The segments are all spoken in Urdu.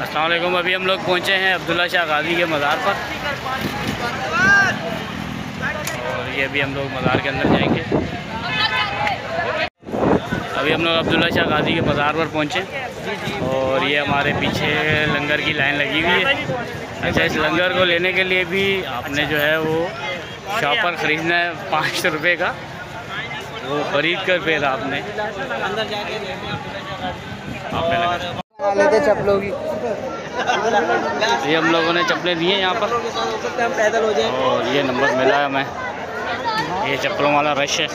السلام علیکم، ابھی ہم لوگ پہنچے ہیں عبداللہ شاہ غازی کے مزار پر۔ اور یہ ابھی ہم لوگ مزار کے اندر جائیں گے۔ ابھی ہم لوگ عبداللہ شاہ غازی کے مزار پر پہنچے۔ اور یہ ہمارے پیچھے لنگر کی لائن لگی ہوئی ہے۔ اچھا اس لنگر کو لینے کے لیے بھی آپ نے جو ہے وہ شاپ پر خریدنا ہے پانچ سو روپے کا۔ وہ خرید کر پھر آپ نے آپ نے چپلوں کی یہ ہم لوگوں نے چپلیں دی ہیں یہاں پر۔ ہم پیدل ہو جائیں اور یہ نمبر ملا ہے ہمیں۔ یہ چپلوں والا رش ہے۔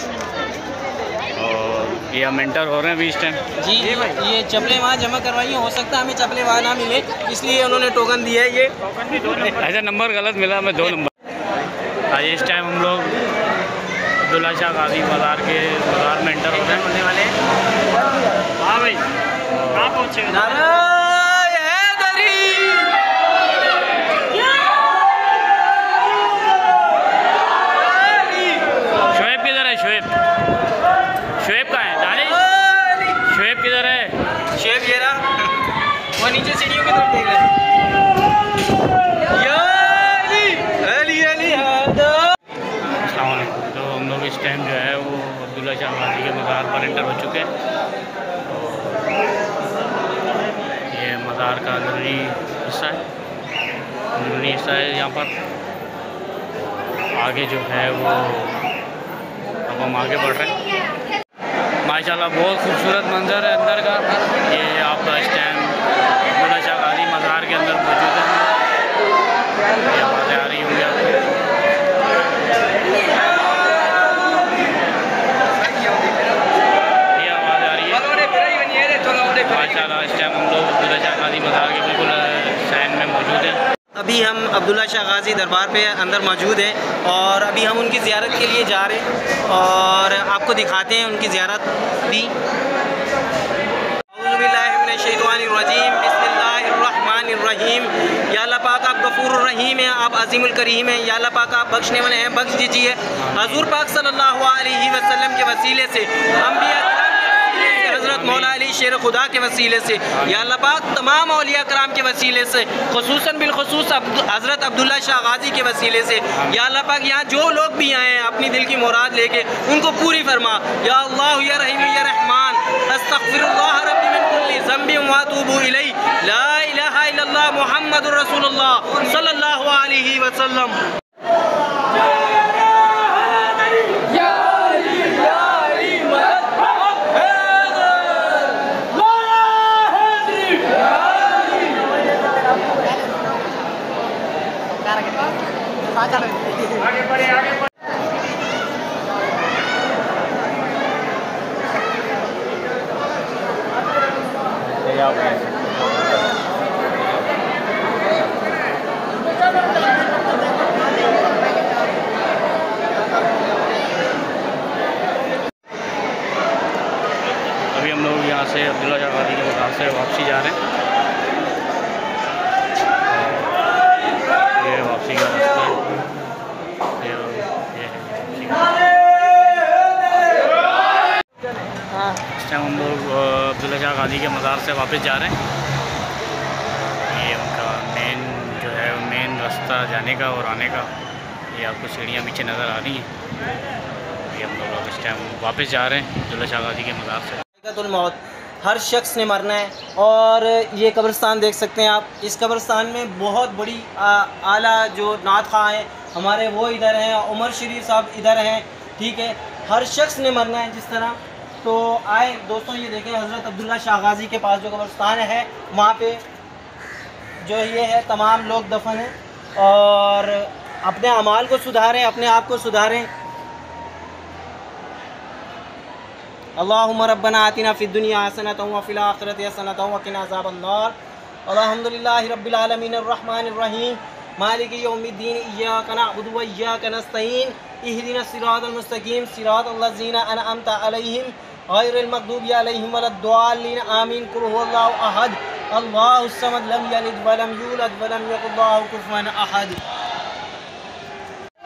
اور یہ ہم انٹر ہو رہے ہیں ابھی اس ٹائم جی یہ چپلیں وہاں جمع کروائی ہو سکتا ہے ہمیں چپلیں وہاں نہ ملے۔ اس لیے انہوں نے ٹوکن دیا ہے یہ۔ ایسا نمبر غلط ملا ہمیں دو نمبر۔ آج اس ٹائم ہم لوگ عبداللہ شاہ غازی بازار کے بازار میں انٹر ہو رہے ہیں۔ ہاں بھائی کہاں پہنچے نعرہ حیدری شعیب کدھر ہے شعیب شعیب کہاں ہے دانش شعیب کدھر ہے شیب یہ رہا وہ نیچے سیڑھیوں کی طرف دیکھ رہے یا علی علی علی السلام علیکم تو ہم لوگ اس ٹائم جو ہے وہ عبداللہ شاہ غازی کے مزار پر انٹر ہو چکے ہیں یہ مزار کا اندرونی حصہ ہے اندرونی حصہ ہے یہاں پر آگے جو ہے وہ اب ہم آگے بڑھ رہے ہیں ماشاءاللہ بہت خوبصورت منظر ہے اندر کا یہ آپ کا اس ٹائم عبداللہ شاہ غازی مزار کے اندر موجود ہے یہ آوازیں آ رہی ہوں گی آپ کو۔ یہ آواز آ رہی ہے۔ ماشاء اللہ اس ٹائم ہم لوگ عبداللہ شاہ غازی مزار کے بالکل سین میں موجود ہیں۔ ابھی ہم عبداللہ شاہ غازی دربار پہ اندر موجود ہیں اور ابھی ہم ان کی زیارت کے لیے جا رہے ہیں اور آپ کو دکھاتے ہیں ان کی زیارت بھی۔ من الشیطان الرجیم، بسم اللہ الرحمن الرحیم۔ یا اللہ پاک آپ غفور الرحیم ہیں، آپ عظیم الکریم ہیں۔ یا اللہ پاک آپ بخشنے والے ہیں، بخش دیجیے حضور پاک صلی اللہ علیہ وسلم کے وسیلے سے، انبیاء حضرت مولا علی شیر خدا کے وسیلے سے، یا اللہ پاک تمام اولیاء کرام کے وسیلے سے، خصوصاً بالخصوص حضرت عبداللہ شاہ غازی کے وسیلے سے، یا اللہ پاک یہاں جو لوگ بھی آئے ہیں، اپنی دل کی مراد لے کے، ان کو پوری فرما۔ یا اللہ یا رحیم یا رحمان، استغفر اللہ۔ وأتوب إليه. لا إله إلا الله محمد رسول الله صلى الله عليه وسلم. ہم لوگ یہاں سے عبداللہ شاہ غازی کے مقام سے واپسی جا رہے ہیں اور یہ واپسی کا راستہ ہے یہ یہ ہے واپسی کا اس ٹائم ہم لوگ آ، عبداللہ شاہ غازی کے مزار سے واپس جا رہے ہیں۔ یہ ان کا مین جو ہے مین راستہ جانے کا اور آنے کا۔ یہ آپ کو سیڑھیاں پیچھے نظر آ رہی ہیں۔ یہ ہم لوگ اس ٹائم واپس جا رہے ہیں عبداللہ شاہ غازی کے مزار سے۔ الموت، ہر شخص نے مرنا ہے۔ اور یہ قبرستان دیکھ سکتے ہیں آپ۔ اس قبرستان میں بہت بڑی اعلیٰ جو نعت خواہ ہیں، ہمارے وہ ادھر ہیں، عمر شریف صاحب ادھر ہیں۔ ٹھیک ہے، ہر شخص نے مرنا ہے جس طرح تو آئے دوستوں یہ دیکھیں حضرت عبداللہ شاہ غازی کے پاس جو قبرستان ہے، وہاں پہ جو یہ ہے، تمام لوگ دفن ہیں اور اپنے اعمال کو سدھاریں، اپنے آپ کو سدھاریں۔ اللهم ربنا آتنا في الدنيا حسنة وفي الآخرة حسنة وقنا عذاب النار۔ الحمدللہ رب العالمين الرحمن الرحيم مالك يوم الدين إياك نعبد وإياك نستعين اهدنا الصراط المستقيم صراط الذين أنعمت عليهم غير المغضوب عليهم ولا الضالين آمين قل هو الله أحد الله الصمد لم يلد ولم يولد ولم يكن الله كفوا أحد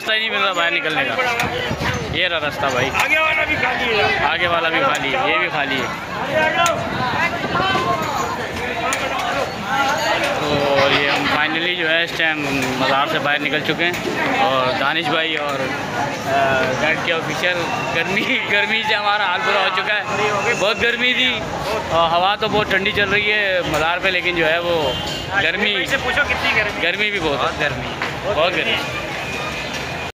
راستہ ہی نہیں مل رہا باہر نکلنے کا۔ یہ رہا راستہ بھائی۔ آگے والا بھی خالی ہے آگے والا بھی خالی ہے یہ بھی خالی ہے۔ تو یہ ہم فائنلی جو ہے اس ٹائم مزار سے باہر نکل چکے ہیں۔ اور دانش بھائی اور گائڈ کے آفیشر گرمی گرمی سے ہمارا حال برا ہو چکا ہے۔ بہت گرمی تھی۔ اور ہوا تو بہت ٹھنڈی چل رہی ہے مزار پہ، لیکن جو ہے وہ گرمی گرمی بھی بہت گرمی بہت گرمی۔